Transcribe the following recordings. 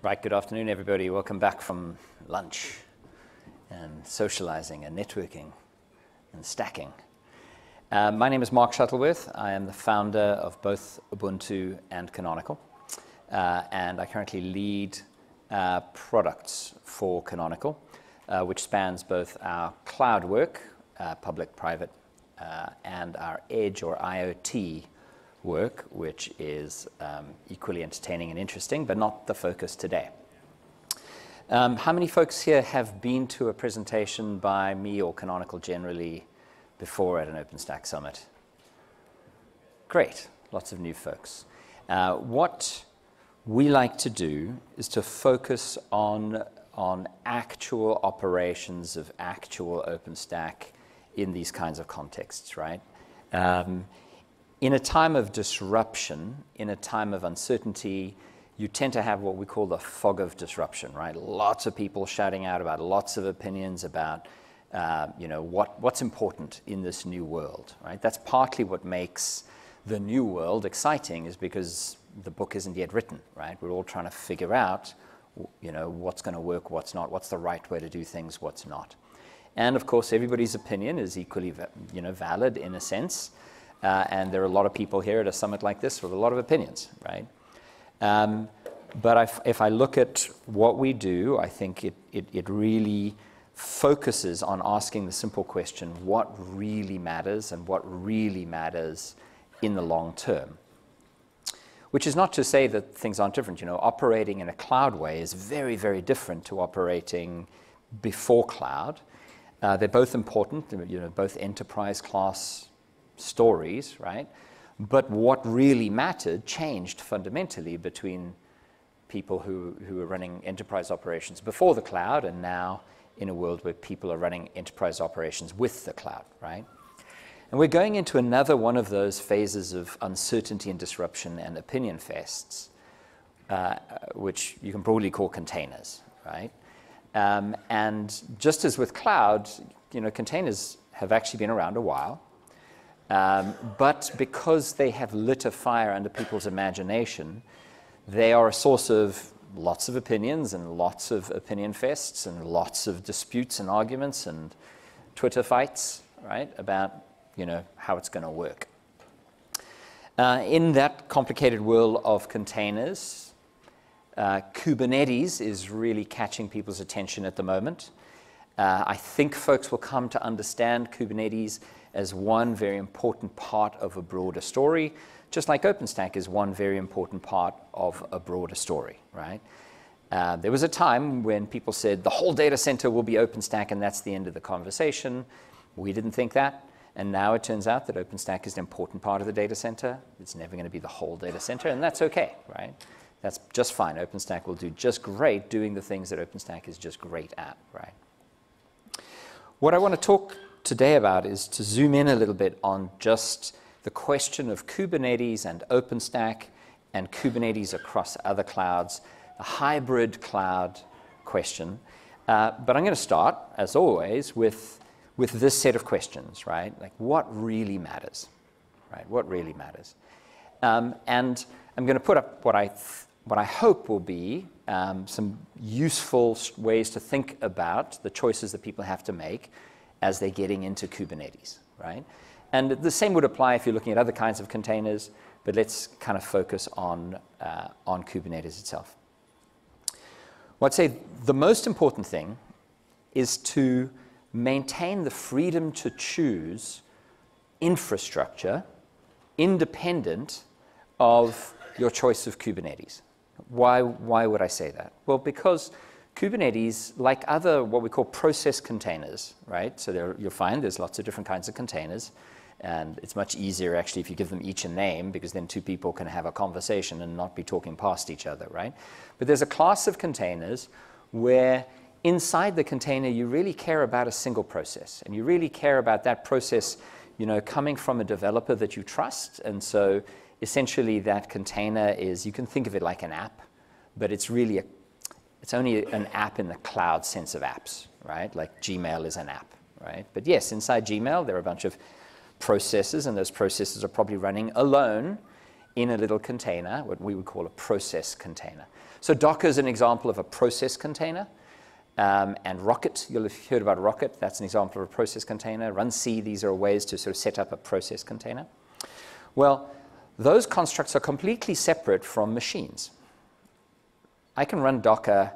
Right, good afternoon, everybody. Welcome back from lunch and socializing and networking and stacking. Uh, my name is Mark Shuttleworth. I am the founder of both Ubuntu and Canonical. Uh, and I currently lead uh, products for Canonical, uh, which spans both our cloud work, uh, public, private, and our edge or IoT work, which is um, equally entertaining and interesting, but not the focus today. Um, how many folks here have been to a presentation by me or Canonical generally before at an OpenStack Summit? Great, lots of new folks. Uh, what we like to do is to focus on, on actual operations of actual OpenStack in these kinds of contexts, right? Um, in a time of disruption, in a time of uncertainty, you tend to have what we call the fog of disruption, right? Lots of people shouting out about lots of opinions about, uh, you know, what, what's important in this new world, right? That's partly what makes the new world exciting is because the book isn't yet written, right? We're all trying to figure out, you know, what's going to work, what's not, what's the right way to do things, what's not. And of course, everybody's opinion is equally, you know, valid in a sense. Uh, and there are a lot of people here at a summit like this with a lot of opinions, right? Um, but if I look at what we do, I think it, it, it really focuses on asking the simple question what really matters and what really matters in the long term. Which is not to say that things aren't different. You know, operating in a cloud way is very, very different to operating before cloud. Uh, they're both important, you know, both enterprise class stories, right? But what really mattered changed fundamentally between people who, who were running enterprise operations before the cloud and now in a world where people are running enterprise operations with the cloud, right? And we're going into another one of those phases of uncertainty and disruption and opinion fests, uh, which you can broadly call containers, right? Um, and just as with cloud, you know, containers have actually been around a while. Um, but because they have lit a fire under people's imagination, they are a source of lots of opinions and lots of opinion fests and lots of disputes and arguments and Twitter fights, right, about you know how it's going to work. Uh, in that complicated world of containers, uh, Kubernetes is really catching people's attention at the moment. Uh, I think folks will come to understand Kubernetes as one very important part of a broader story, just like OpenStack is one very important part of a broader story, right? Uh, there was a time when people said the whole data center will be OpenStack and that's the end of the conversation. We didn't think that. And now it turns out that OpenStack is an important part of the data center. It's never going to be the whole data center, and that's okay, right? That's just fine. OpenStack will do just great doing the things that OpenStack is just great at, right? What I want to talk today about is to zoom in a little bit on just the question of Kubernetes and OpenStack and Kubernetes across other clouds, a hybrid cloud question. Uh, but I'm going to start, as always, with, with this set of questions, right? Like, what really matters, right? What really matters? Um, and I'm going to put up what I, what I hope will be um, some useful ways to think about the choices that people have to make as they're getting into Kubernetes, right? And the same would apply if you're looking at other kinds of containers, but let's kind of focus on, uh, on Kubernetes itself. Well, I'd say the most important thing is to maintain the freedom to choose infrastructure independent of your choice of Kubernetes. Why, why would I say that? Well, because Kubernetes, like other what we call process containers, right? So there, you'll find there's lots of different kinds of containers. And it's much easier actually if you give them each a name because then two people can have a conversation and not be talking past each other, right? But there's a class of containers where inside the container you really care about a single process and you really care about that process, you know, coming from a developer that you trust. And so essentially that container is, you can think of it like an app, but it's really a it's only an app in the cloud sense of apps, right? Like Gmail is an app, right? But yes, inside Gmail, there are a bunch of processes, and those processes are probably running alone in a little container, what we would call a process container. So Docker is an example of a process container. Um, and Rocket, you'll have heard about Rocket. That's an example of a process container. Run C, these are ways to sort of set up a process container. Well, those constructs are completely separate from machines. I can run Docker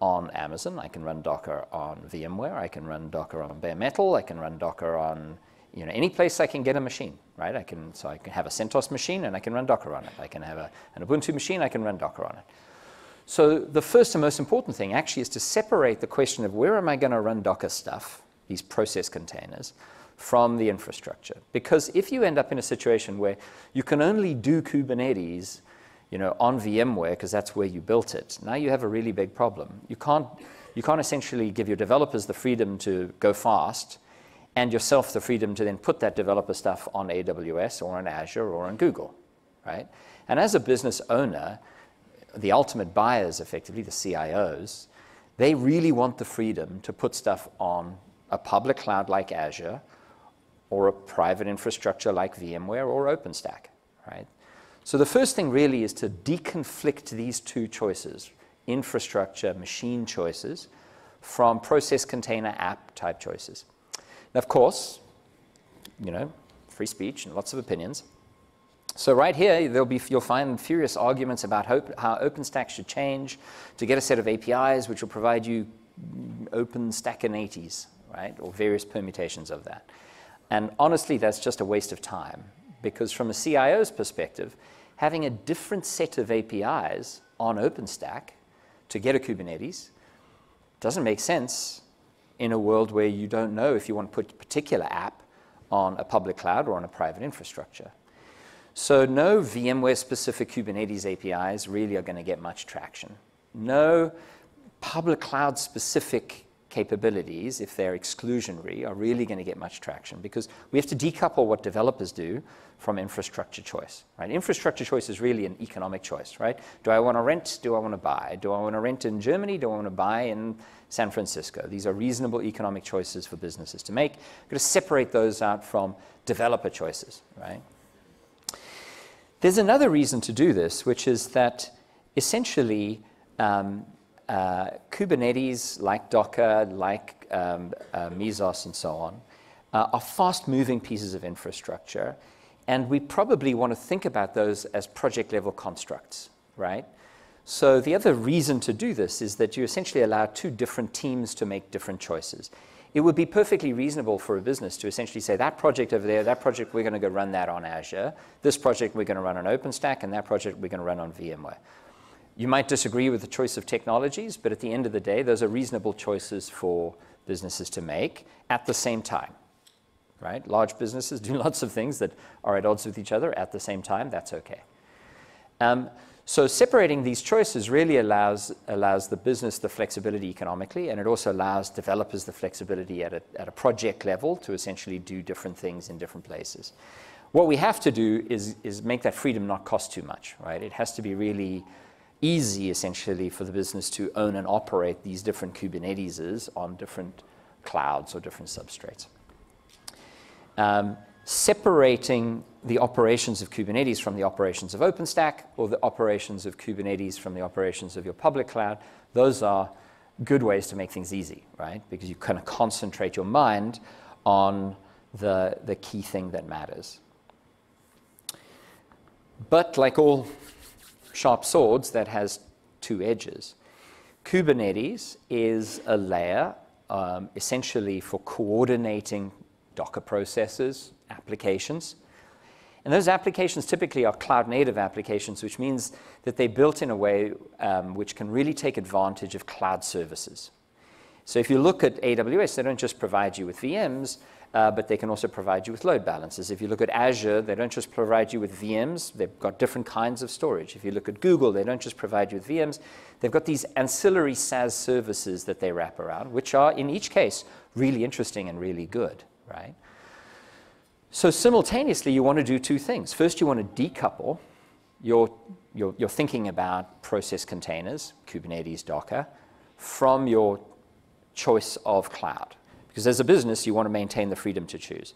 on Amazon. I can run Docker on VMware. I can run Docker on bare metal. I can run Docker on you know, any place I can get a machine, right? I can, so I can have a CentOS machine and I can run Docker on it. I can have a, an Ubuntu machine, I can run Docker on it. So the first and most important thing actually is to separate the question of where am I going to run Docker stuff, these process containers, from the infrastructure. Because if you end up in a situation where you can only do Kubernetes you know, on VMware because that's where you built it, now you have a really big problem. You can't, you can't essentially give your developers the freedom to go fast and yourself the freedom to then put that developer stuff on AWS or on Azure or on Google, right? And as a business owner, the ultimate buyers, effectively, the CIOs, they really want the freedom to put stuff on a public cloud like Azure or a private infrastructure like VMware or OpenStack, right? So the first thing really is to deconflict these two choices, infrastructure, machine choices, from process container app type choices. Now, of course, you know, free speech and lots of opinions. So right here, there'll be, you'll find furious arguments about how OpenStack should change to get a set of APIs which will provide you OpenStackinaties, right, or various permutations of that. And honestly, that's just a waste of time because from a CIO's perspective, having a different set of APIs on OpenStack to get a Kubernetes doesn't make sense in a world where you don't know if you want to put a particular app on a public cloud or on a private infrastructure. So no VMware-specific Kubernetes APIs really are going to get much traction. No public cloud-specific capabilities, if they're exclusionary, are really going to get much traction because we have to decouple what developers do from infrastructure choice. Right? Infrastructure choice is really an economic choice, right? Do I want to rent? Do I want to buy? Do I want to rent in Germany? Do I want to buy in San Francisco? These are reasonable economic choices for businesses to make. We've got to separate those out from developer choices, right? There's another reason to do this, which is that essentially um, uh, Kubernetes, like Docker, like um, uh, Mesos, and so on, uh, are fast moving pieces of infrastructure. And we probably want to think about those as project level constructs, right? So the other reason to do this is that you essentially allow two different teams to make different choices it would be perfectly reasonable for a business to essentially say that project over there, that project, we're going to go run that on Azure. This project, we're going to run on OpenStack, and that project, we're going to run on VMware. You might disagree with the choice of technologies, but at the end of the day, those are reasonable choices for businesses to make at the same time. Right? Large businesses do lots of things that are at odds with each other at the same time. That's okay. Um, so separating these choices really allows, allows the business the flexibility economically, and it also allows developers the flexibility at a, at a project level to essentially do different things in different places. What we have to do is, is make that freedom not cost too much, right? It has to be really easy, essentially, for the business to own and operate these different Kuberneteses on different clouds or different substrates. Um, separating the operations of Kubernetes from the operations of OpenStack or the operations of Kubernetes from the operations of your public cloud, those are good ways to make things easy, right? Because you kind of concentrate your mind on the, the key thing that matters. But like all sharp swords, that has two edges. Kubernetes is a layer um, essentially for coordinating Docker processes, applications. And those applications typically are cloud native applications, which means that they're built in a way um, which can really take advantage of cloud services. So if you look at AWS, they don't just provide you with VMs, uh, but they can also provide you with load balancers. If you look at Azure, they don't just provide you with VMs, they've got different kinds of storage. If you look at Google, they don't just provide you with VMs, they've got these ancillary SaaS services that they wrap around, which are in each case really interesting and really good, right? So simultaneously, you want to do two things. First, you want to decouple your, your, your thinking about process containers, Kubernetes, Docker, from your choice of cloud. Because as a business, you want to maintain the freedom to choose.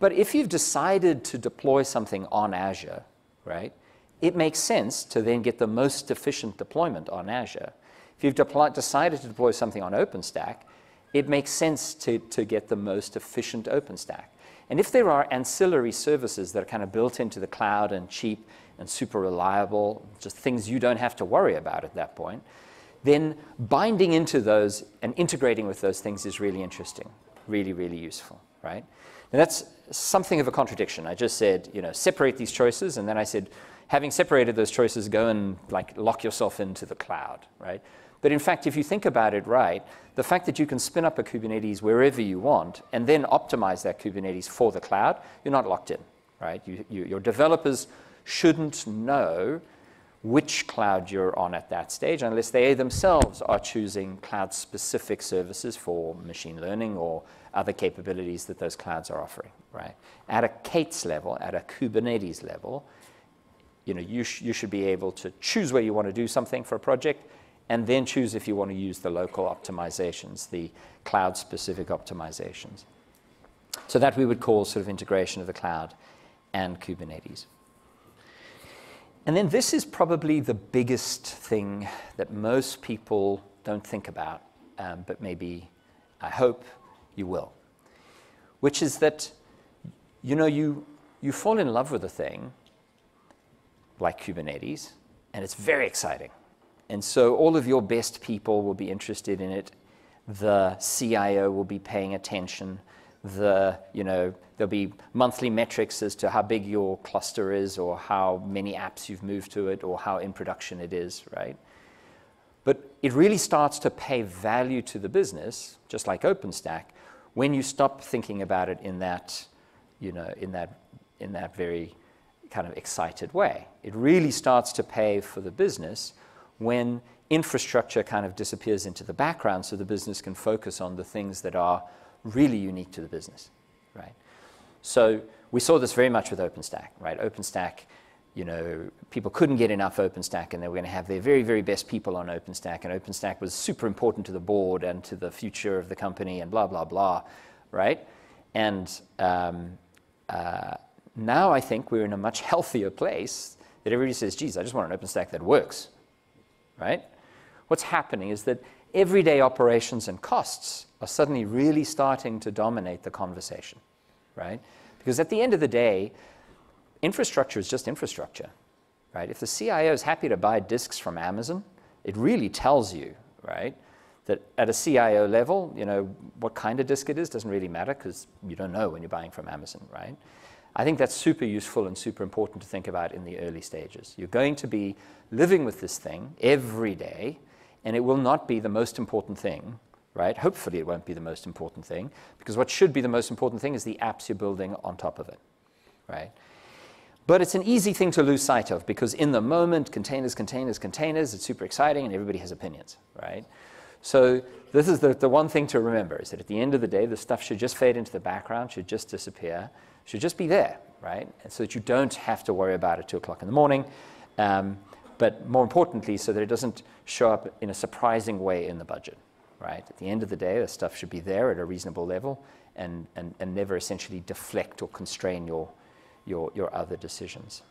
But if you've decided to deploy something on Azure, right, it makes sense to then get the most efficient deployment on Azure. If you've decided to deploy something on OpenStack, it makes sense to, to get the most efficient OpenStack. And if there are ancillary services that are kind of built into the cloud and cheap and super reliable, just things you don't have to worry about at that point, then binding into those and integrating with those things is really interesting, really, really useful, right? And that's something of a contradiction. I just said, you know, separate these choices, and then I said, having separated those choices, go and like lock yourself into the cloud, right? But in fact, if you think about it right, the fact that you can spin up a Kubernetes wherever you want and then optimize that Kubernetes for the cloud, you're not locked in, right? You, you, your developers shouldn't know which cloud you're on at that stage unless they themselves are choosing cloud-specific services for machine learning or other capabilities that those clouds are offering, right? At a K8s level, at a Kubernetes level, you know, you, sh you should be able to choose where you want to do something for a project and then choose if you want to use the local optimizations, the cloud-specific optimizations. So that we would call sort of integration of the cloud and Kubernetes. And then this is probably the biggest thing that most people don't think about, um, but maybe I hope you will, which is that, you know, you, you fall in love with a thing like Kubernetes, and it's very exciting. And so all of your best people will be interested in it. The CIO will be paying attention. The, you know, there'll be monthly metrics as to how big your cluster is or how many apps you've moved to it or how in production it is, right? But it really starts to pay value to the business, just like OpenStack, when you stop thinking about it in that, you know, in that, in that very kind of excited way. It really starts to pay for the business when infrastructure kind of disappears into the background so the business can focus on the things that are really unique to the business, right? So we saw this very much with OpenStack, right? OpenStack, you know, people couldn't get enough OpenStack and they were going to have their very, very best people on OpenStack and OpenStack was super important to the board and to the future of the company and blah, blah, blah, right? And um, uh, now I think we're in a much healthier place that everybody says, geez, I just want an OpenStack that works, right? What's happening is that everyday operations and costs are suddenly really starting to dominate the conversation, right? Because at the end of the day, infrastructure is just infrastructure, right? If the CIO is happy to buy disks from Amazon, it really tells you, right, that at a CIO level, you know, what kind of disk it is doesn't really matter because you don't know when you're buying from Amazon, right? I think that's super useful and super important to think about in the early stages. You're going to be living with this thing every day, and it will not be the most important thing, right? Hopefully, it won't be the most important thing, because what should be the most important thing is the apps you're building on top of it, right? But it's an easy thing to lose sight of because in the moment, containers, containers, containers, it's super exciting and everybody has opinions, right? So this is the, the one thing to remember is that at the end of the day, the stuff should just fade into the background, should just disappear, should just be there, right? And so that you don't have to worry about it 2 o'clock in the morning. Um, but more importantly, so that it doesn't show up in a surprising way in the budget, right? At the end of the day, the stuff should be there at a reasonable level and, and, and never essentially deflect or constrain your, your, your other decisions.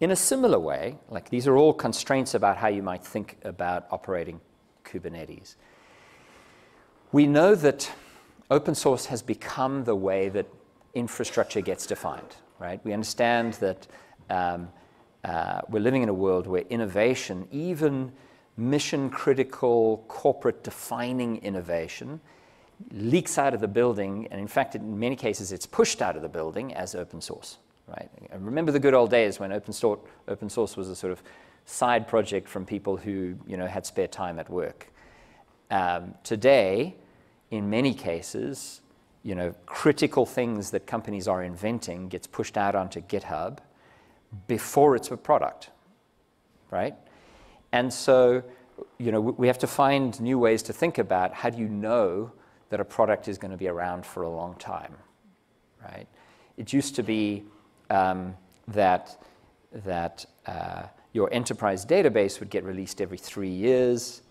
In a similar way, like these are all constraints about how you might think about operating Kubernetes. We know that open source has become the way that infrastructure gets defined, right? We understand that um, uh, we're living in a world where innovation, even mission critical, corporate defining innovation, leaks out of the building, and in fact, in many cases, it's pushed out of the building as open source, right? Remember the good old days when open source, open source was a sort of side project from people who you know, had spare time at work. Um, today, in many cases, you know, critical things that companies are inventing gets pushed out onto GitHub before it's a product, right? And so, you know, we have to find new ways to think about how do you know that a product is going to be around for a long time, right? It used to be um, that that uh, your enterprise database would get released every three years,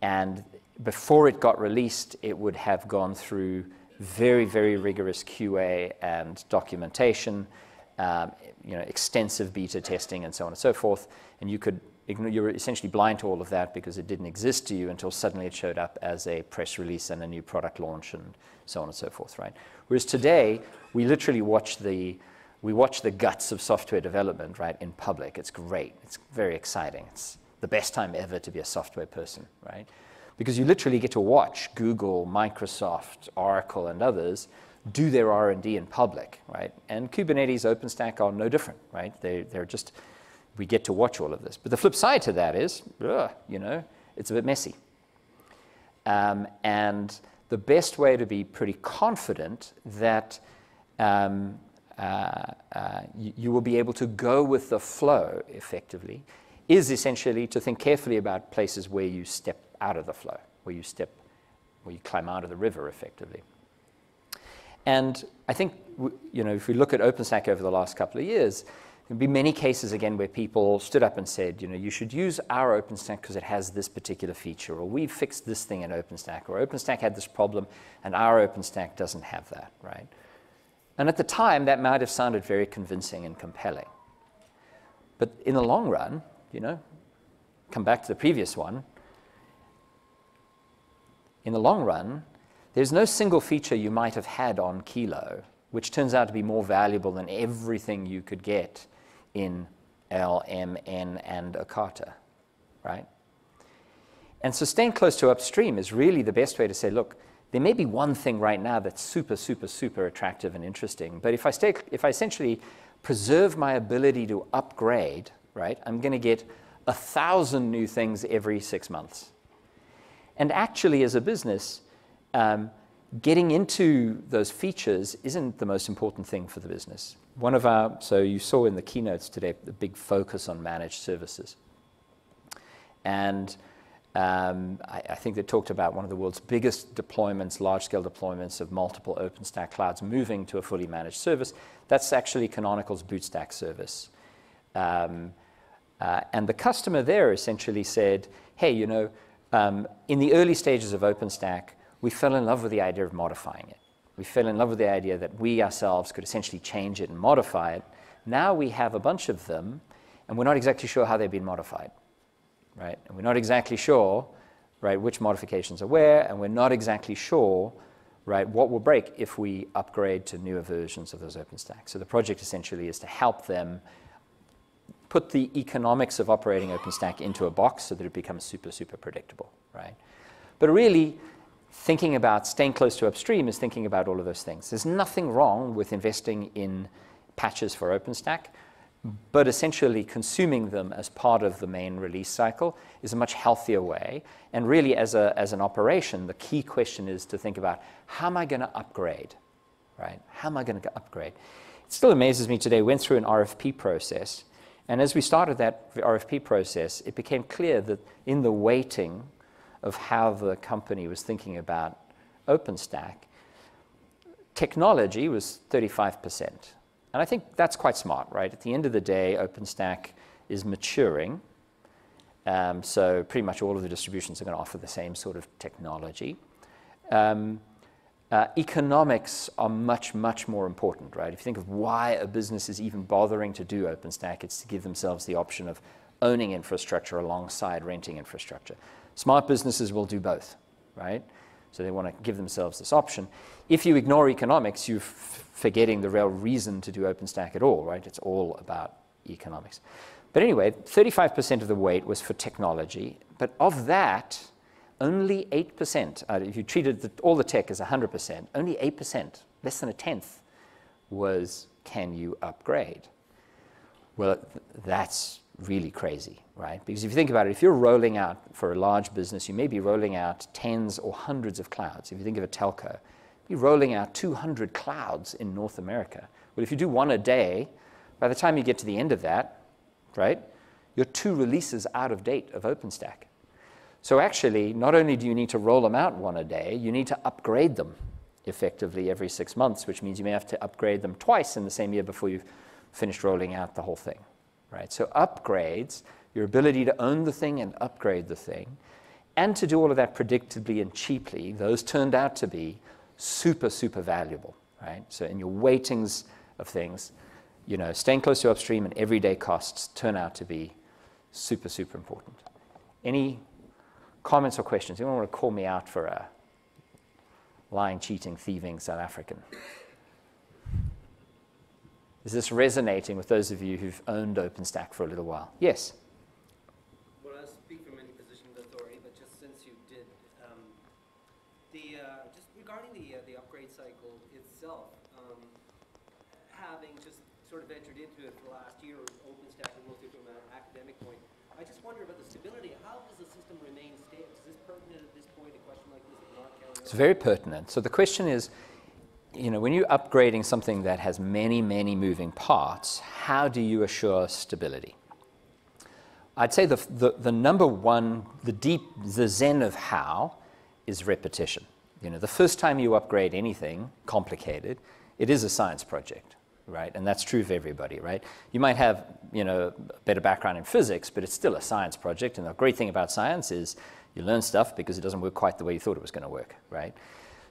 and before it got released, it would have gone through very, very rigorous QA and documentation, um, you know, extensive beta testing, and so on and so forth. And you could you were essentially blind to all of that because it didn't exist to you until suddenly it showed up as a press release and a new product launch and so on and so forth, right? Whereas today, we literally watch the we watch the guts of software development, right, in public. It's great. It's very exciting. It's the best time ever to be a software person, right? Because you literally get to watch Google, Microsoft, Oracle, and others do their R&D in public, right? And Kubernetes, OpenStack are no different, right? They, they're just, we get to watch all of this. But the flip side to that is, ugh, you know, it's a bit messy. Um, and the best way to be pretty confident that um, uh, uh, you, you, will be able to go with the flow effectively is essentially to think carefully about places where you step out of the flow, where you step, where you climb out of the river effectively. And I think, you know, if we look at OpenStack over the last couple of years, there'll be many cases again where people stood up and said, you know, you should use our OpenStack because it has this particular feature, or we fixed this thing in OpenStack, or OpenStack had this problem and our OpenStack doesn't have that, right? And at the time, that might have sounded very convincing and compelling. But in the long run, you know, come back to the previous one, in the long run, there's no single feature you might have had on Kilo which turns out to be more valuable than everything you could get in L, M, N, and Ocata, right? And so staying close to upstream is really the best way to say, look, there may be one thing right now that's super, super, super attractive and interesting, but if I, stay, if I essentially preserve my ability to upgrade, right, I'm going to get a thousand new things every six months. And actually, as a business, um, getting into those features isn't the most important thing for the business. One of our, so you saw in the keynotes today, the big focus on managed services. And um, I, I, think they talked about one of the world's biggest deployments, large-scale deployments of multiple OpenStack clouds moving to a fully managed service. That's actually Canonical's BootStack service. Um, uh, and the customer there essentially said, hey, you know, um, in the early stages of OpenStack, we fell in love with the idea of modifying it. We fell in love with the idea that we ourselves could essentially change it and modify it. Now we have a bunch of them, and we're not exactly sure how they've been modified right? And we're not exactly sure, right, which modifications are where, and we're not exactly sure, right, what will break if we upgrade to newer versions of those OpenStack. So the project essentially is to help them put the economics of operating OpenStack into a box so that it becomes super, super predictable, right? But really, thinking about staying close to upstream is thinking about all of those things. There's nothing wrong with investing in patches for OpenStack but essentially consuming them as part of the main release cycle is a much healthier way. And really, as, a, as an operation, the key question is to think about how am I going to upgrade, right? How am I going to upgrade? It still amazes me today. Went through an RFP process, and as we started that RFP process, it became clear that in the weighting of how the company was thinking about OpenStack, technology was 35 percent and I think that's quite smart, right? At the end of the day, OpenStack is maturing. Um, so pretty much all of the distributions are going to offer the same sort of technology. Um, uh, economics are much, much more important, right? If you think of why a business is even bothering to do OpenStack, it's to give themselves the option of owning infrastructure alongside renting infrastructure. Smart businesses will do both, right? So they want to give themselves this option. If you ignore economics, you're forgetting the real reason to do OpenStack at all, right? It's all about economics. But anyway, 35% of the weight was for technology. But of that, only 8%, uh, if you treated the, all the tech as 100%, only 8%, less than a tenth, was can you upgrade? Well, that's really crazy, right? Because if you think about it, if you're rolling out for a large business, you may be rolling out tens or hundreds of clouds. If you think of a telco, you're rolling out 200 clouds in North America. Well, if you do one a day, by the time you get to the end of that, right, you're two releases out of date of OpenStack. So actually, not only do you need to roll them out one a day, you need to upgrade them effectively every six months, which means you may have to upgrade them twice in the same year before you've finished rolling out the whole thing right? So upgrades, your ability to own the thing and upgrade the thing, and to do all of that predictably and cheaply, those turned out to be super, super valuable, right? So in your weightings of things, you know, staying close to upstream and everyday costs turn out to be super, super important. Any comments or questions? Anyone want to call me out for a lying, cheating, thieving South African? Is this resonating with those of you who've owned OpenStack for a little while? Yes. Well, I speak from any position of authority, but just since you did, um, the uh, just regarding the uh, the upgrade cycle itself, um, having just sort of entered into it for the last year, OpenStack mostly from an academic point, I just wonder about the stability. How does the system remain stable? Is this pertinent at this point? A question like this is not It's very pertinent. So the question is you know, when you're upgrading something that has many, many moving parts, how do you assure stability? I'd say the, the, the, number one, the deep, the zen of how is repetition. You know, the first time you upgrade anything complicated, it is a science project, right? And that's true of everybody, right? You might have, you know, a better background in physics, but it's still a science project. And the great thing about science is you learn stuff because it doesn't work quite the way you thought it was going to work, right?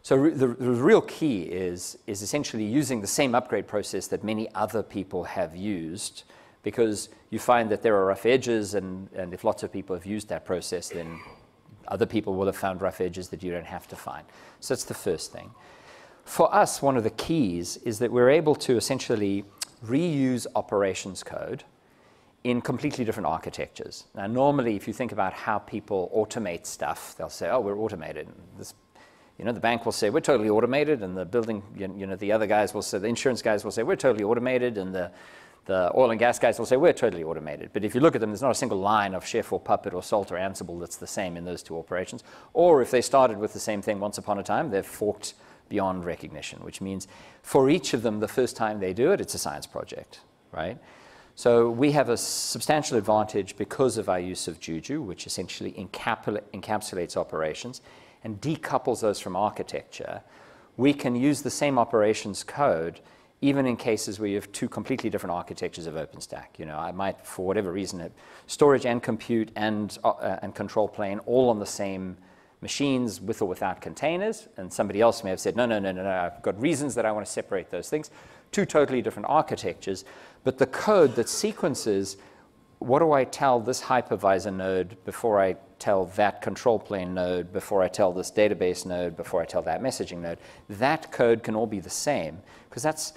So the, the, real key is, is essentially using the same upgrade process that many other people have used because you find that there are rough edges and, and if lots of people have used that process, then other people will have found rough edges that you don't have to find. So that's the first thing. For us, one of the keys is that we're able to essentially reuse operations code in completely different architectures. Now, normally, if you think about how people automate stuff, they'll say, oh, we're automated. This you know, the bank will say, we're totally automated, and the building, you know, the other guys will say, the insurance guys will say, we're totally automated, and the, the oil and gas guys will say, we're totally automated. But if you look at them, there's not a single line of Chef or Puppet or Salt or Ansible that's the same in those two operations. Or if they started with the same thing once upon a time, they've forked beyond recognition, which means for each of them, the first time they do it, it's a science project, right? So we have a substantial advantage because of our use of Juju, which essentially encapsulates operations and decouples those from architecture, we can use the same operations code even in cases where you have two completely different architectures of OpenStack. You know, I might, for whatever reason, have storage and compute and, uh, and control plane all on the same machines with or without containers, and somebody else may have said, no, no, no, no, no, I've got reasons that I want to separate those things. Two totally different architectures, but the code that sequences what do I tell this hypervisor node before I tell that control plane node, before I tell this database node, before I tell that messaging node? That code can all be the same because that's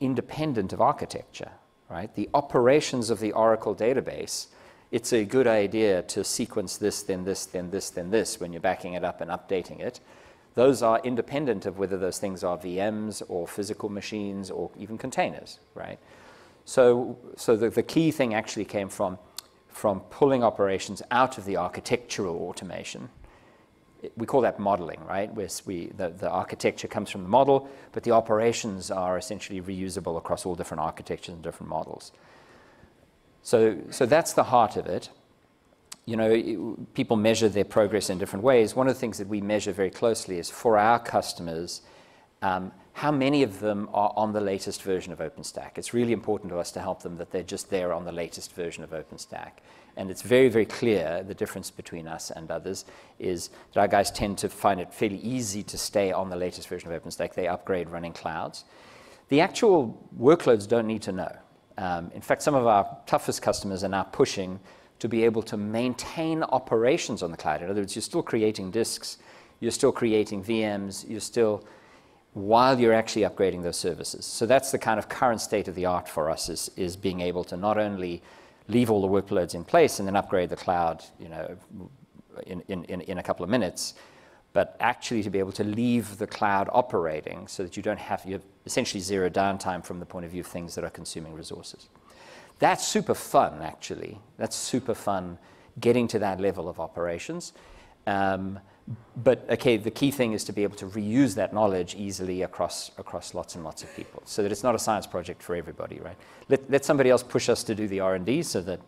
independent of architecture, right? The operations of the Oracle database, it's a good idea to sequence this, then this, then this, then this when you're backing it up and updating it. Those are independent of whether those things are VMs or physical machines or even containers, right? So, so the, the key thing actually came from, from pulling operations out of the architectural automation. We call that modeling, right? Where we, the, the architecture comes from the model, but the operations are essentially reusable across all different architectures and different models. So, so that's the heart of it. You know, people measure their progress in different ways. One of the things that we measure very closely is for our customers, um, how many of them are on the latest version of OpenStack. It's really important to us to help them that they're just there on the latest version of OpenStack. And it's very, very clear the difference between us and others is that our guys tend to find it fairly easy to stay on the latest version of OpenStack. They upgrade running clouds. The actual workloads don't need to know. Um, in fact, some of our toughest customers are now pushing to be able to maintain operations on the cloud. In other words, you're still creating disks, you're still creating VMs, you're still while you're actually upgrading those services. So that's the kind of current state of the art for us is, is being able to not only leave all the workloads in place and then upgrade the cloud, you know, in, in, in a couple of minutes, but actually to be able to leave the cloud operating so that you don't have, you have essentially zero downtime from the point of view of things that are consuming resources. That's super fun, actually. That's super fun getting to that level of operations. Um, but okay, the key thing is to be able to reuse that knowledge easily across, across lots and lots of people so that it's not a science project for everybody, right? Let, let somebody else push us to do the R&D so that,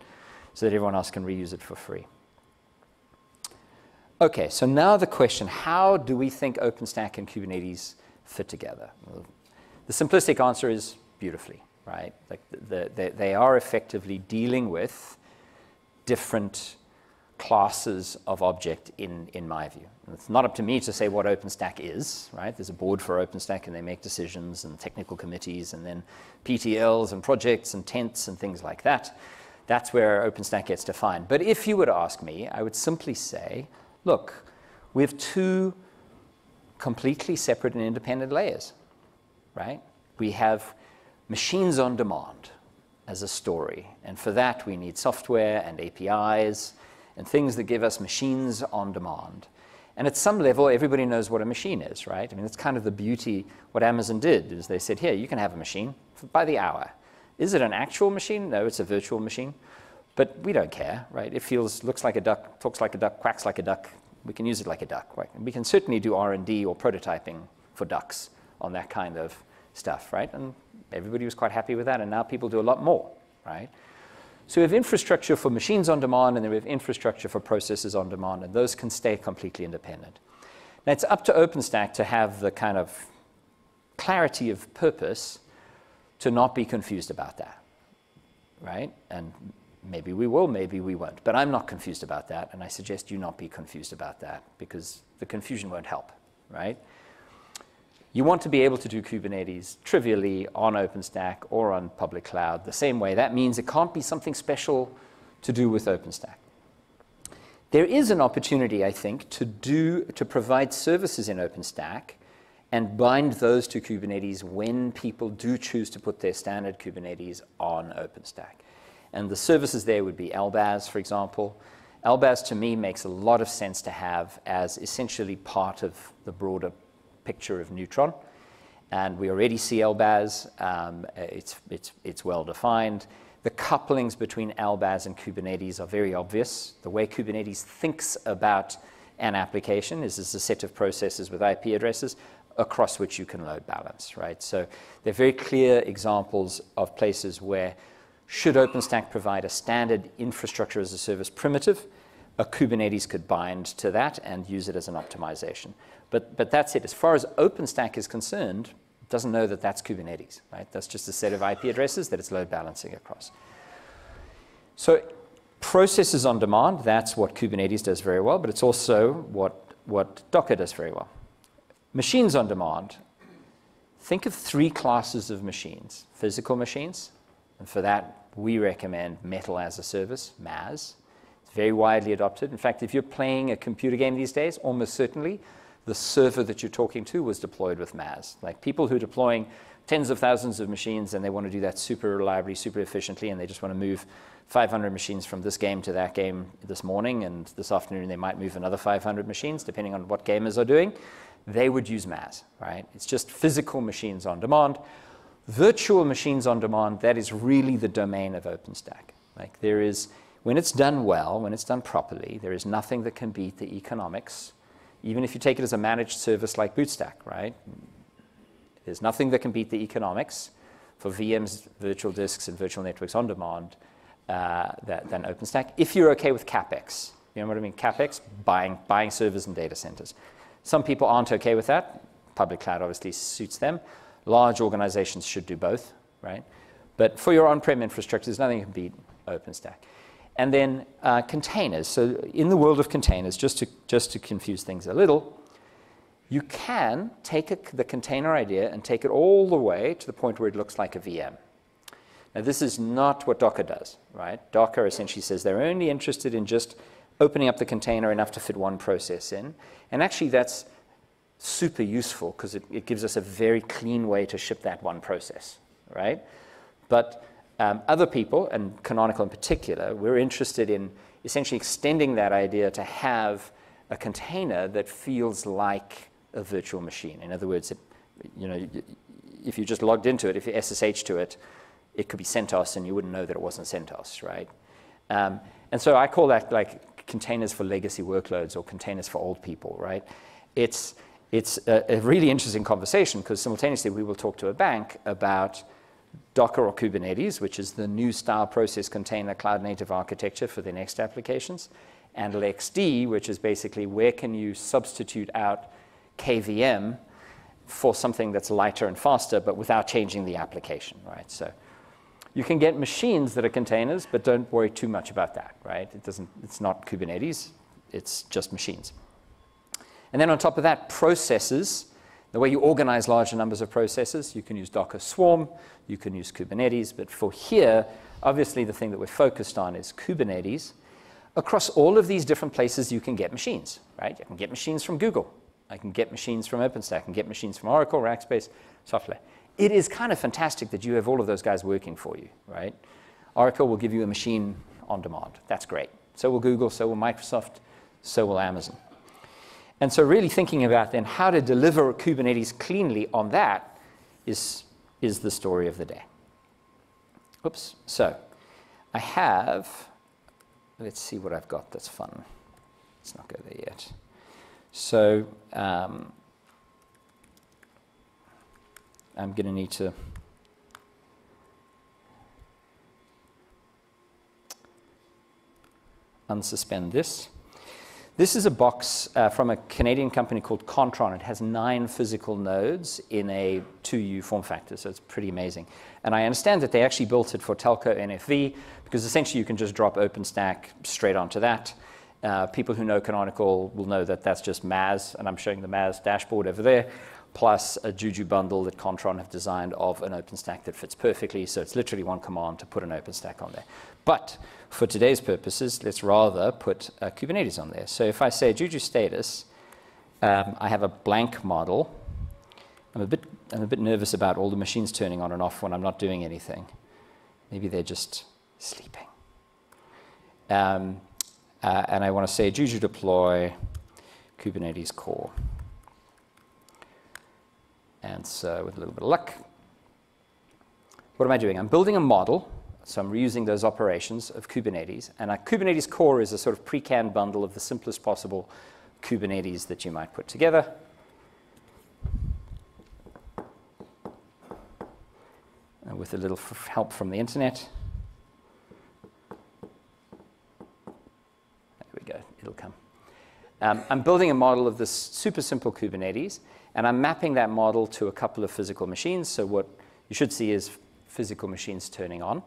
so that everyone else can reuse it for free. Okay, so now the question, how do we think OpenStack and Kubernetes fit together? Well, the simplistic answer is beautifully, right? Like the, the, they are effectively dealing with different classes of object in, in my view. It's not up to me to say what OpenStack is, right? There's a board for OpenStack and they make decisions and technical committees and then PTLs and projects and tents and things like that. That's where OpenStack gets defined. But if you were to ask me, I would simply say, look, we have two completely separate and independent layers, right? We have machines on demand as a story. And for that, we need software and APIs and things that give us machines on demand. And at some level, everybody knows what a machine is, right? I mean, that's kind of the beauty. What Amazon did is they said, here, you can have a machine by the hour. Is it an actual machine? No, it's a virtual machine. But we don't care, right? It feels, looks like a duck, talks like a duck, quacks like a duck. We can use it like a duck, right? And we can certainly do R&D or prototyping for ducks on that kind of stuff, right? And everybody was quite happy with that, and now people do a lot more, right? So we have infrastructure for machines on demand, and then we have infrastructure for processes on demand, and those can stay completely independent. Now, it's up to OpenStack to have the kind of clarity of purpose to not be confused about that, right? And maybe we will, maybe we won't. But I'm not confused about that, and I suggest you not be confused about that because the confusion won't help, right? You want to be able to do Kubernetes trivially on OpenStack or on public cloud the same way. That means it can't be something special to do with OpenStack. There is an opportunity, I think, to, do, to provide services in OpenStack and bind those to Kubernetes when people do choose to put their standard Kubernetes on OpenStack. And the services there would be LBaaS, for example. LBaaS to me makes a lot of sense to have as essentially part of the broader picture of Neutron. And we already see LBaaS. Um, it's, it's, it's well defined. The couplings between LBaaS and Kubernetes are very obvious. The way Kubernetes thinks about an application is as a set of processes with IP addresses across which you can load balance, right? So they're very clear examples of places where should OpenStack provide a standard infrastructure as a service primitive, a Kubernetes could bind to that and use it as an optimization. But, but that's it. As far as OpenStack is concerned, it doesn't know that that's Kubernetes, right? That's just a set of IP addresses that it's load balancing across. So processes on demand, that's what Kubernetes does very well, but it's also what, what Docker does very well. Machines on demand, think of three classes of machines. Physical machines, and for that, we recommend Metal as a Service, MAAS. It's very widely adopted. In fact, if you're playing a computer game these days, almost certainly the server that you're talking to was deployed with MAAS. Like people who are deploying tens of thousands of machines and they want to do that super reliably, super efficiently, and they just want to move 500 machines from this game to that game this morning, and this afternoon they might move another 500 machines, depending on what gamers are doing, they would use MAAS, right? It's just physical machines on demand. Virtual machines on demand, that is really the domain of OpenStack. Like there is, when it's done well, when it's done properly, there is nothing that can beat the economics even if you take it as a managed service like BootStack, right? There's nothing that can beat the economics for VMs, virtual disks, and virtual networks on demand uh, that, than OpenStack. If you're okay with CapEx, you know what I mean? CapEx, buying, buying servers and data centers. Some people aren't okay with that. Public cloud obviously suits them. Large organizations should do both, right? But for your on-prem infrastructure, there's nothing that can beat OpenStack. And then uh, containers. So in the world of containers, just to, just to confuse things a little, you can take a, the container idea and take it all the way to the point where it looks like a VM. Now, this is not what Docker does, right? Docker essentially says they're only interested in just opening up the container enough to fit one process in. And actually, that's super useful because it, it gives us a very clean way to ship that one process, right? But um, other people, and Canonical in particular, we're interested in essentially extending that idea to have a container that feels like a virtual machine. In other words, it, you know, if you just logged into it, if you SSH to it, it could be CentOS and you wouldn't know that it wasn't CentOS, right? Um, and so I call that like containers for legacy workloads or containers for old people, right? It's, it's a, a really interesting conversation because simultaneously we will talk to a bank about Docker or Kubernetes, which is the new style process container cloud native architecture for the next applications, and LXD, which is basically where can you substitute out KVM for something that's lighter and faster, but without changing the application, right? So You can get machines that are containers, but don't worry too much about that, right? It doesn't, it's not Kubernetes, it's just machines. And then on top of that, processes. The way you organize larger numbers of processes, you can use Docker Swarm, you can use Kubernetes, but for here, obviously the thing that we're focused on is Kubernetes. Across all of these different places, you can get machines, right? You can get machines from Google. I can get machines from OpenStack. I can get machines from Oracle, Rackspace, SoftLayer it is kind of fantastic that you have all of those guys working for you, right? Oracle will give you a machine on demand. That's great. So will Google, so will Microsoft, so will Amazon. And so really thinking about then how to deliver Kubernetes cleanly on that is, is the story of the day. Oops. So I have, let's see what I've got that's fun. Let's not go there yet. So um, I'm going to need to unsuspend this. This is a box uh, from a Canadian company called Kontron. It has nine physical nodes in a 2U form factor, so it's pretty amazing. And I understand that they actually built it for Telco NFV because essentially you can just drop OpenStack straight onto that. Uh, people who know Canonical will know that that's just MAAS, and I'm showing the MAAS dashboard over there plus a Juju bundle that Kontron have designed of an OpenStack that fits perfectly. So it's literally one command to put an OpenStack on there. But for today's purposes, let's rather put Kubernetes on there. So if I say Juju status, um, I have a blank model. I'm a, bit, I'm a bit nervous about all the machines turning on and off when I'm not doing anything. Maybe they're just sleeping. Um, uh, and I want to say Juju deploy Kubernetes core. And so with a little bit of luck, what am I doing? I'm building a model. So I'm reusing those operations of Kubernetes. And a Kubernetes core is a sort of pre-canned bundle of the simplest possible Kubernetes that you might put together. And with a little help from the internet. There we go, it'll come. Um, I'm building a model of this super simple Kubernetes. And I'm mapping that model to a couple of physical machines. So what you should see is physical machines turning on.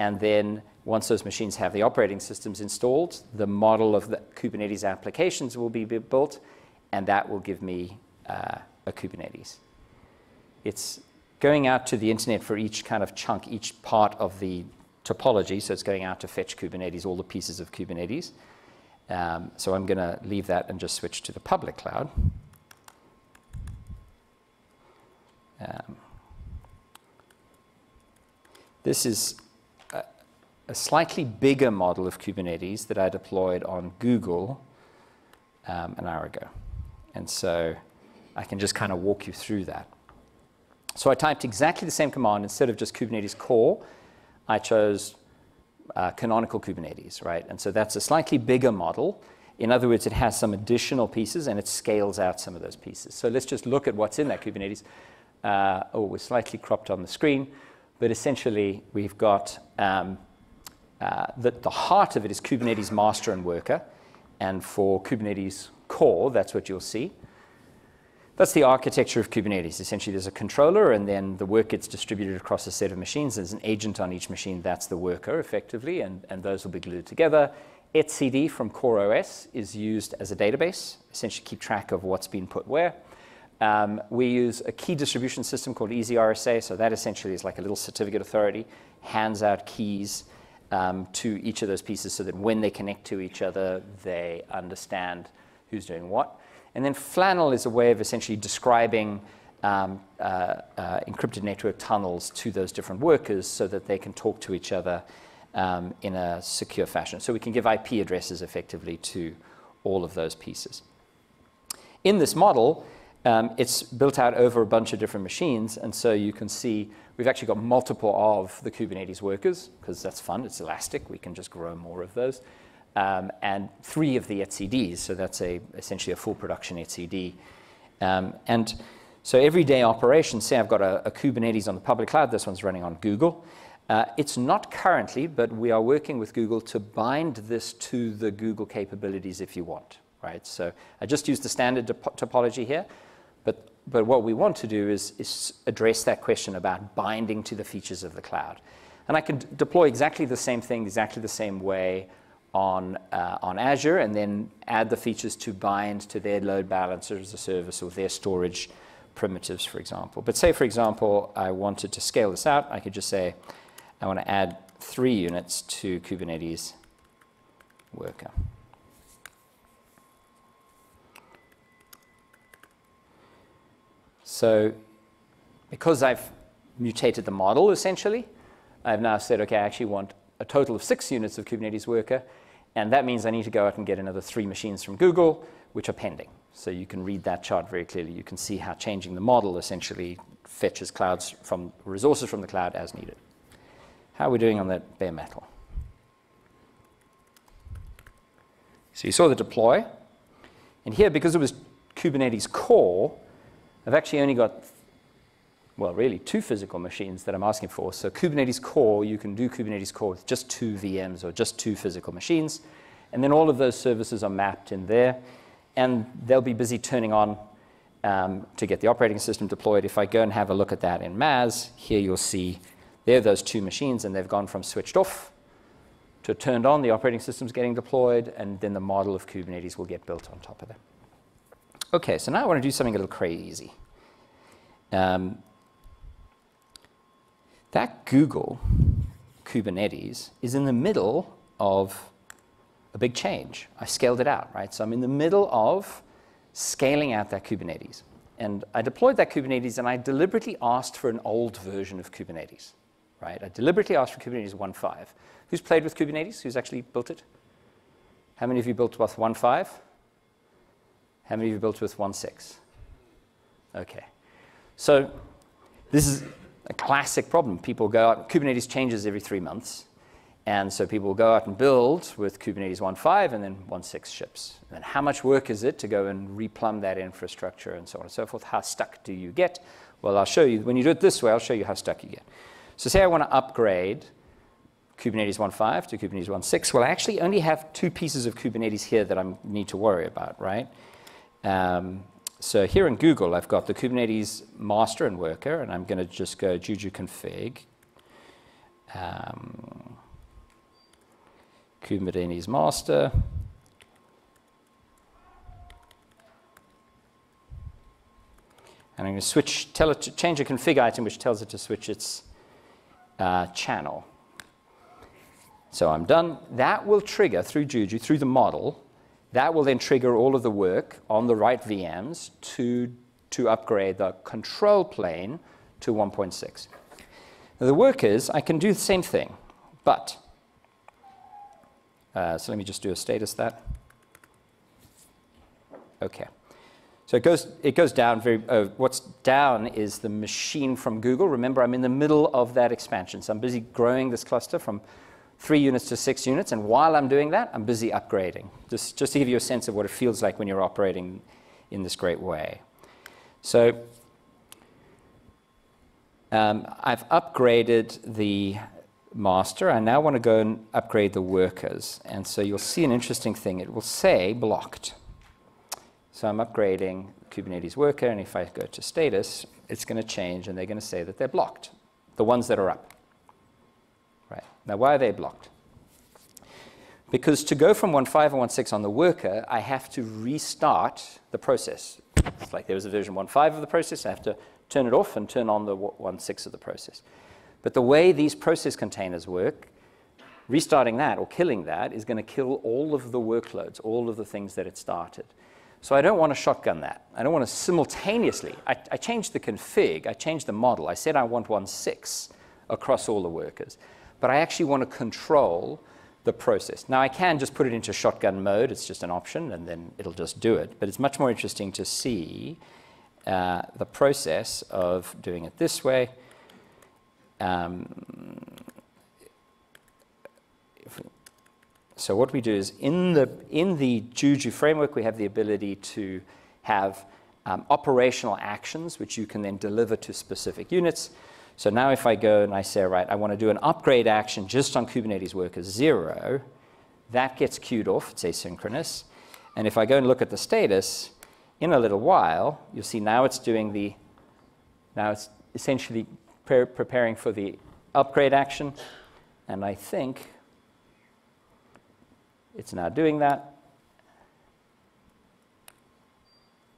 And then once those machines have the operating systems installed, the model of the Kubernetes applications will be built, and that will give me uh, a Kubernetes. It's going out to the internet for each kind of chunk, each part of the topology. So it's going out to fetch Kubernetes, all the pieces of Kubernetes. Um, so I'm going to leave that and just switch to the public cloud. Um, this is a, a, slightly bigger model of Kubernetes that I deployed on Google um, an hour ago. And so I can just kind of walk you through that. So I typed exactly the same command. Instead of just Kubernetes core, I chose uh, canonical Kubernetes, right? And so that's a slightly bigger model. In other words, it has some additional pieces and it scales out some of those pieces. So let's just look at what's in that Kubernetes. Uh, oh, we're slightly cropped on the screen, but essentially we've got um, uh, the, the heart of it is Kubernetes master and worker. And for Kubernetes core, that's what you'll see. That's the architecture of Kubernetes. Essentially, there's a controller, and then the work gets distributed across a set of machines. There's an agent on each machine. That's the worker, effectively, and, and those will be glued together. etcd from CoreOS is used as a database, essentially keep track of what's been put where. Um, we use a key distribution system called EasyRSA. So that essentially is like a little certificate authority, hands out keys um, to each of those pieces so that when they connect to each other, they understand who's doing what. And then Flannel is a way of essentially describing um, uh, uh, encrypted network tunnels to those different workers so that they can talk to each other um, in a secure fashion. So we can give IP addresses effectively to all of those pieces. In this model, um, it's built out over a bunch of different machines, and so you can see we've actually got multiple of the Kubernetes workers, because that's fun, it's elastic, we can just grow more of those, um, and three of the etcds, so that's a, essentially a full production etcd. Um, and so everyday operations, say I've got a, a, Kubernetes on the public cloud, this one's running on Google. Uh, it's not currently, but we are working with Google to bind this to the Google capabilities if you want, right? So I just used the standard topology here, but, but what we want to do is, is address that question about binding to the features of the cloud. And I can deploy exactly the same thing, exactly the same way on, uh, on Azure, and then add the features to bind to their load balancer as a service or their storage primitives, for example. But say, for example, I wanted to scale this out, I could just say, I want to add three units to Kubernetes worker. So because I've mutated the model, essentially, I've now said, OK, I actually want a total of six units of Kubernetes worker. And that means I need to go out and get another three machines from Google, which are pending. So you can read that chart very clearly. You can see how changing the model essentially fetches clouds from resources from the cloud as needed. How are we doing on that bare metal? So you saw the deploy. And here, because it was Kubernetes core, I've actually only got, well, really two physical machines that I'm asking for. So Kubernetes core, you can do Kubernetes core with just two VMs or just two physical machines. And then all of those services are mapped in there. And they'll be busy turning on um, to get the operating system deployed. If I go and have a look at that in MAAS, here you'll see there are those two machines, and they've gone from switched off to turned on. The operating system's getting deployed, and then the model of Kubernetes will get built on top of that. Okay, so now I want to do something a little crazy. Um, that Google Kubernetes is in the middle of a big change. I scaled it out, right? So I'm in the middle of scaling out that Kubernetes. And I deployed that Kubernetes, and I deliberately asked for an old version of Kubernetes, right? I deliberately asked for Kubernetes 1.5. Who's played with Kubernetes? Who's actually built it? How many of you built with 1.5? How many of you built with 1.6? Okay. So this is a classic problem. People go out, Kubernetes changes every three months. And so people go out and build with Kubernetes 1.5 and then 1.6 ships. And how much work is it to go and replumb that infrastructure and so on and so forth? How stuck do you get? Well, I'll show you. When you do it this way, I'll show you how stuck you get. So say I want to upgrade Kubernetes 1.5 to Kubernetes 1.6. Well, I actually only have two pieces of Kubernetes here that I need to worry about, right? Um, so here in Google, I've got the Kubernetes master and worker, and I'm going to just go juju config. Um, Kubernetes master. And I'm going to switch, tell it to change a config item which tells it to switch its uh, channel. So I'm done. That will trigger through Juju, through the model, that will then trigger all of the work on the right VMs to, to upgrade the control plane to 1.6. Now the work is, I can do the same thing, but, uh, so let me just do a status that. Okay. So it goes, it goes down very, uh, what's down is the machine from Google. Remember, I'm in the middle of that expansion. So I'm busy growing this cluster from three units to six units. And while I'm doing that, I'm busy upgrading, just, just to give you a sense of what it feels like when you're operating in this great way. So um, I've upgraded the master. I now want to go and upgrade the workers. And so you'll see an interesting thing. It will say blocked. So I'm upgrading Kubernetes worker, and if I go to status, it's going to change, and they're going to say that they're blocked, the ones that are up. Now, why are they blocked? Because to go from 1.5 and 1.6 on the worker, I have to restart the process. It's like there was a version 1.5 of the process, I have to turn it off and turn on the 1.6 of the process. But the way these process containers work, restarting that or killing that is going to kill all of the workloads, all of the things that it started. So I don't want to shotgun that. I don't want to simultaneously. I, I changed the config, I changed the model. I said I want 1.6 across all the workers but I actually want to control the process. Now, I can just put it into shotgun mode, it's just an option, and then it'll just do it. But it's much more interesting to see uh, the process of doing it this way. Um, so what we do is in the, in the Juju framework, we have the ability to have um, operational actions, which you can then deliver to specific units. So now if I go and I say, right, I want to do an upgrade action just on Kubernetes Worker 0, that gets queued off. It's asynchronous. And if I go and look at the status, in a little while, you'll see now it's doing the, now it's essentially pre preparing for the upgrade action. And I think it's now doing that.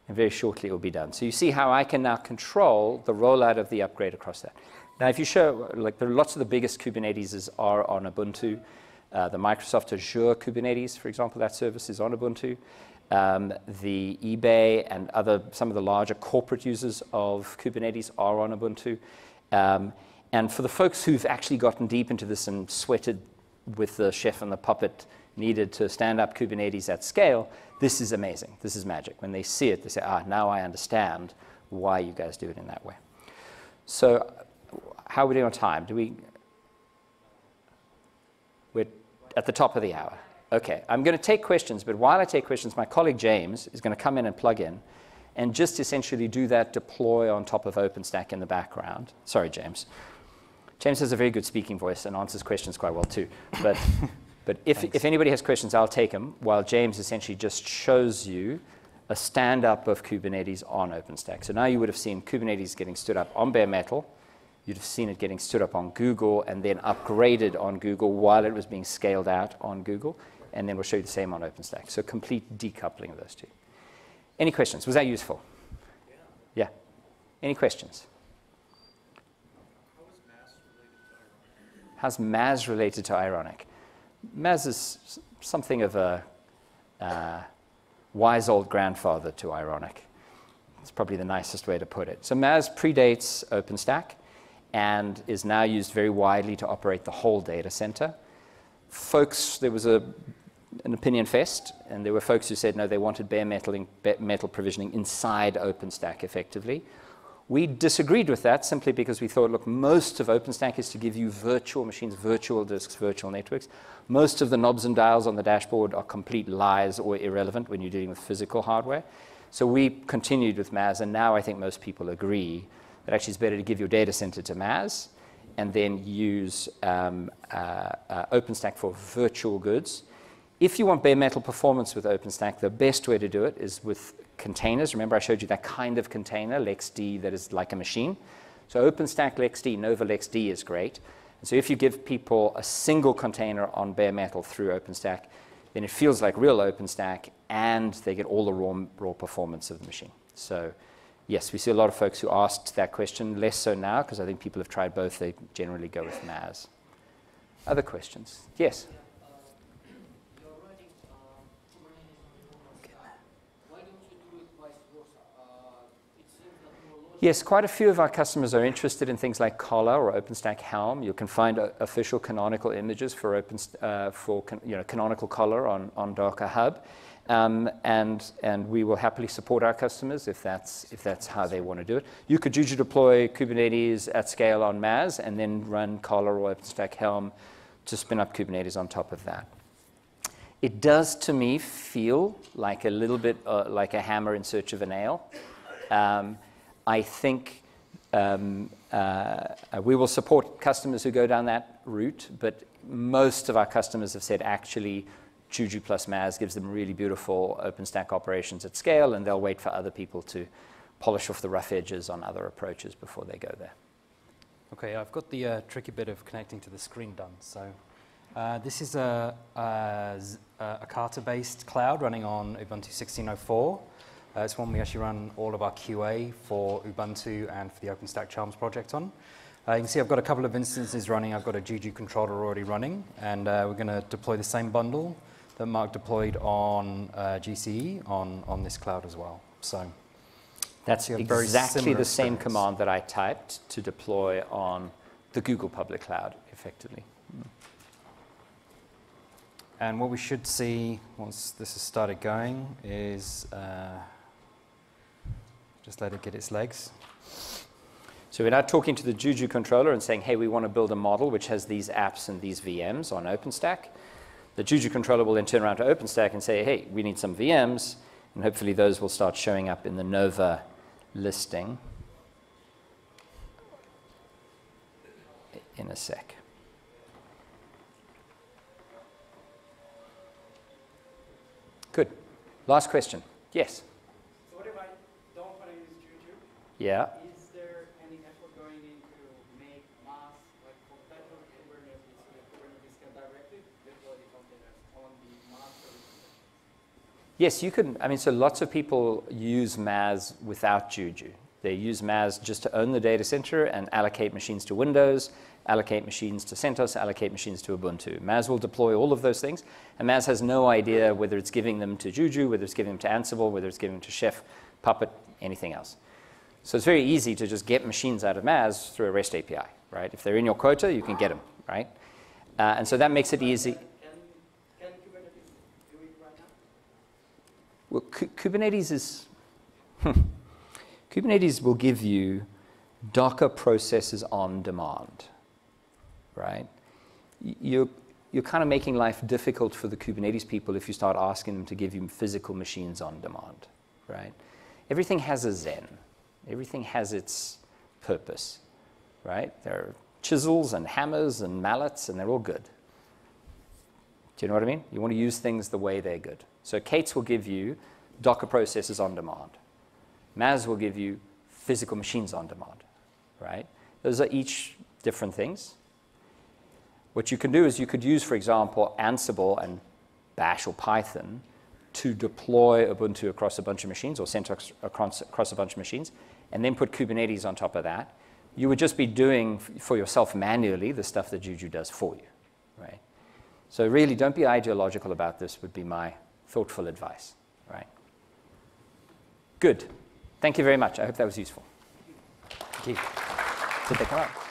And very shortly it will be done. So you see how I can now control the rollout of the upgrade across that. Now, if you show, like, there are lots of the biggest Kubernetes are on Ubuntu. Uh, the Microsoft Azure Kubernetes, for example, that service is on Ubuntu. Um, the eBay and other, some of the larger corporate users of Kubernetes are on Ubuntu. Um, and for the folks who've actually gotten deep into this and sweated with the chef and the puppet needed to stand up Kubernetes at scale, this is amazing. This is magic. When they see it, they say, ah, now I understand why you guys do it in that way. So how are we doing on time? Do we? We're at the top of the hour. Okay, I'm going to take questions, but while I take questions, my colleague James is going to come in and plug in and just essentially do that deploy on top of OpenStack in the background. Sorry, James. James has a very good speaking voice and answers questions quite well too. But, but if, if anybody has questions, I'll take them while James essentially just shows you a stand-up of Kubernetes on OpenStack. So now you would have seen Kubernetes getting stood up on bare metal, You'd have seen it getting stood up on Google and then upgraded on Google while it was being scaled out on Google. And then we'll show you the same on OpenStack. So complete decoupling of those two. Any questions? Was that useful? Yeah. yeah. Any questions? How's MAAS related to Ironic? MAAS is something of a uh, wise old grandfather to Ironic. It's probably the nicest way to put it. So MAAS predates OpenStack and is now used very widely to operate the whole data center. Folks, there was a, an opinion fest, and there were folks who said no, they wanted bare metal, bare metal provisioning inside OpenStack effectively. We disagreed with that simply because we thought, look, most of OpenStack is to give you virtual machines, virtual disks, virtual networks. Most of the knobs and dials on the dashboard are complete lies or irrelevant when you're dealing with physical hardware. So we continued with MAAS, and now I think most people agree that actually it's better to give your data center to MAAS and then use um, uh, uh, OpenStack for virtual goods. If you want bare metal performance with OpenStack, the best way to do it is with containers. Remember I showed you that kind of container, LXD, that is like a machine. So OpenStack LXD, Nova LXD is great. And so if you give people a single container on bare metal through OpenStack, then it feels like real OpenStack and they get all the raw, raw performance of the machine. So yes, we see a lot of folks who asked that question, less so now because I think people have tried both. They generally go with MAAS. Other questions? Yes? Yes, quite a few of our customers are interested in things like Kolla or OpenStack Helm. You can find uh, official canonical images for, open, uh, for you know, canonical Kolla on, on Docker Hub. Um, and, and we will happily support our customers if that's, if that's how they want to do it. You could usually deploy Kubernetes at scale on MAAS and then run Kolla or OpenStack Helm to spin up Kubernetes on top of that. It does, to me, feel like a little bit uh, like a hammer in search of a nail. Um, I think um, uh, we will support customers who go down that route, but most of our customers have said actually Juju plus MAAS gives them really beautiful OpenStack operations at scale, and they'll wait for other people to polish off the rough edges on other approaches before they go there. Okay, I've got the uh, tricky bit of connecting to the screen done. So uh, this is a, a, a Ocata-based cloud running on Ubuntu 16.04. Uh, it's one we actually run all of our QA for Ubuntu and for the OpenStack Charms project on. Uh, you can see I've got a couple of instances running. I've got a Juju controller already running, and uh, we're going to deploy the same bundle that Mark deployed on uh, GCE on, on this cloud as well. So that's exactly the same experience. command that I typed to deploy on the Google public cloud effectively. And what we should see once this has started going is uh, just let it get its legs. So we're now talking to the Juju controller and saying, hey, we want to build a model which has these apps and these VMs on OpenStack. The Juju controller will then turn around to OpenStack and say, hey, we need some VMs, and hopefully those will start showing up in the Nova listing in a sec. Good. Last question. Yes? Yeah. Yes, you can. I mean, so lots of people use MAAS without Juju. They use MAAS just to own the data center and allocate machines to Windows, allocate machines to CentOS, allocate machines to Ubuntu. MAAS will deploy all of those things, and MAAS has no idea whether it's giving them to Juju, whether it's giving them to Ansible, whether it's giving them to Chef, Puppet, anything else. So it's very easy to just get machines out of MAAS through a REST API, right? If they're in your quota, you can get them, right? Uh, and so that makes it easy. Can, can Kubernetes do it right now? Well, Ku- Kubernetes is Kubernetes will give you Docker processes on demand, right? You're, you're kind of making life difficult for the Kubernetes people if you start asking them to give you physical machines on demand, right? Everything has a Zen. Everything has its purpose, right? There are chisels and hammers and mallets, and they're all good. Do you know what I mean? You want to use things the way they're good. So K8s will give you Docker processes on demand. MAAS will give you physical machines on demand, right? Those are each different things. What you can do is you could use, for example, Ansible and Bash or Python to deploy Ubuntu across a bunch of machines or CentOS across, across a bunch of machines, and then put Kubernetes on top of that. You would just be doing for yourself manually the stuff that Juju does for you, right? So really, don't be ideological about this. Would be my thoughtful advice, right? Good. Thank you very much. I hope that was useful. Thank you. Did they come up?